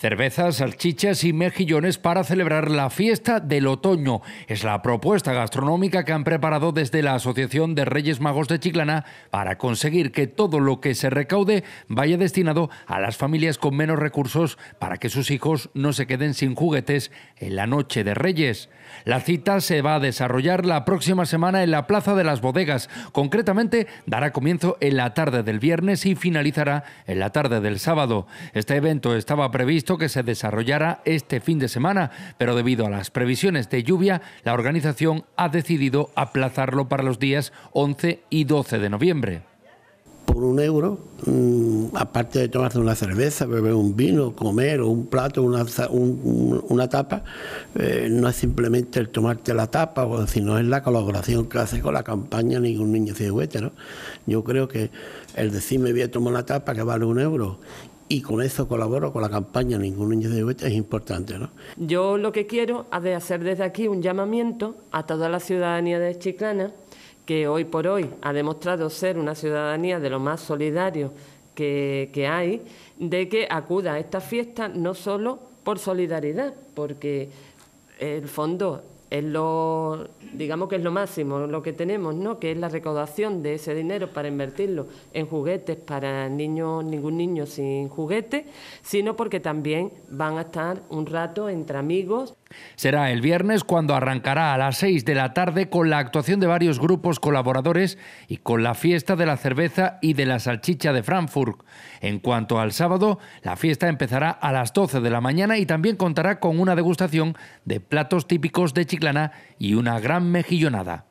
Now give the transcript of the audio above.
Cervezas, salchichas y mejillones para celebrar la fiesta del otoño. Es la propuesta gastronómica que han preparado desde la Asociación de Reyes Magos de Chiclana para conseguir que todo lo que se recaude vaya destinado a las familias con menos recursos para que sus hijos no se queden sin juguetes en la noche de Reyes. La cita se va a desarrollar la próxima semana en la Plaza de las Bodegas. Concretamente, dará comienzo en la tarde del viernes y finalizará en la tarde del sábado. Este evento estaba previsto que se desarrollara este fin de semana, pero debido a las previsiones de lluvia, la organización ha decidido aplazarlo para los días 11 y 12 de noviembre por un euro, mm, aparte de tomarse una cerveza, beber un vino, comer o un plato, una, tapa, eh, no es simplemente el tomarte la tapa, sino es la colaboración que hace con la campaña Ningún Niño Sin Juguete. ¿no? Yo creo que el decirme voy a tomar una tapa que vale un euro y con eso colaboro con la campaña Ningún niño de vuelta es importante. ¿no? Yo lo que quiero es hacer desde aquí un llamamiento a toda la ciudadanía de Chiclana, que hoy por hoy ha demostrado ser una ciudadanía de lo más solidario que, que hay, de que acuda a esta fiesta no solo por solidaridad, porque el fondo es lo, digamos que es lo máximo, lo que tenemos, ¿no? que es la recaudación de ese dinero para invertirlo en juguetes para niños, ningún niño sin juguete, sino porque también van a estar un rato entre amigos. Será el viernes cuando arrancará a las 6 de la tarde con la actuación de varios grupos colaboradores y con la fiesta de la cerveza y de la salchicha de Frankfurt. En cuanto al sábado, la fiesta empezará a las 12 de la mañana y también contará con una degustación de platos típicos de Chiclana y una gran mejillonada.